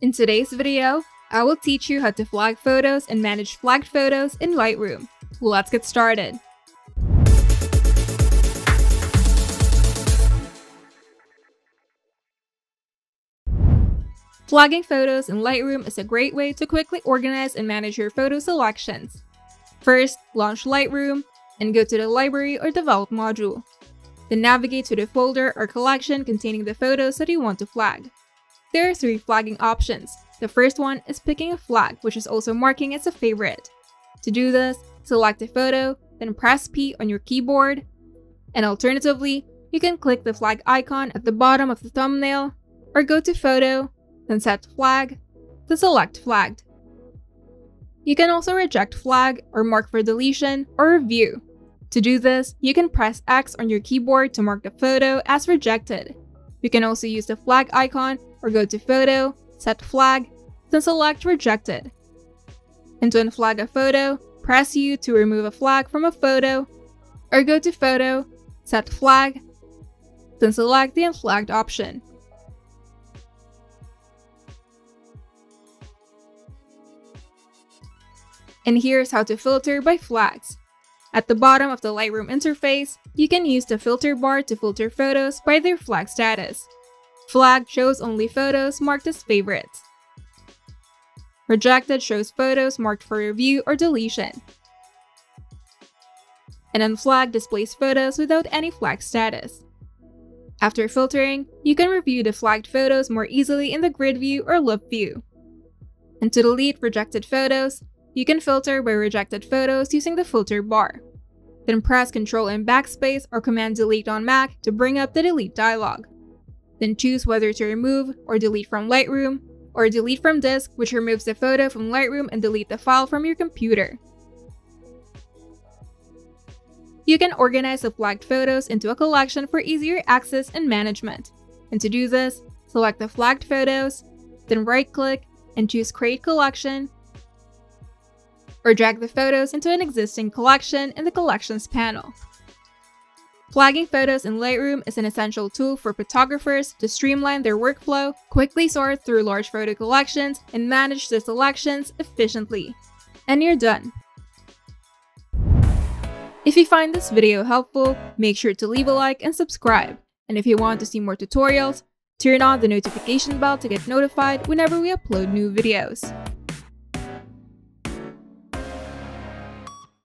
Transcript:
In today's video, I will teach you how to flag photos and manage flagged photos in Lightroom. Let's get started. Flagging photos in Lightroom is a great way to quickly organize and manage your photo selections. First, launch Lightroom and go to the Library or Develop module. Then navigate to the folder or collection containing the photos that you want to flag. There are three flagging options. The first one is picking a flag, which is also marking as a favorite. To do this, select a photo, then press P on your keyboard. And alternatively, you can click the flag icon at the bottom of the thumbnail, or go to Photo, then set Flag, to select Flagged. You can also reject flag or mark for deletion or review. To do this, you can press X on your keyboard to mark the photo as rejected. You can also use the flag icon or go to Photo, Set Flag, then select Rejected. And to unflag a photo, press U to remove a flag from a photo, or go to Photo, Set Flag, then select the unflagged option. And here's how to filter by flags. At the bottom of the Lightroom interface, you can use the filter bar to filter photos by their flag status. Flag shows only photos marked as favorites. Rejected shows photos marked for review or deletion. And unflagged displays photos without any flag status. After filtering, you can review the flagged photos more easily in the grid view or loupe view. And to delete rejected photos, you can filter by rejected photos using the filter bar. Then press Ctrl and Backspace or Command Delete on Mac to bring up the delete dialog. Then choose whether to remove or delete from Lightroom, or delete from disk which removes the photo from Lightroom and delete the file from your computer. You can organize the flagged photos into a collection for easier access and management. And to do this, select the flagged photos, then right-click and choose Create Collection, or drag the photos into an existing collection in the Collections panel. Flagging photos in Lightroom is an essential tool for photographers to streamline their workflow, quickly sort through large photo collections, and manage their selections efficiently. And you're done. If you find this video helpful, make sure to leave a like and subscribe. And if you want to see more tutorials, turn on the notification bell to get notified whenever we upload new videos.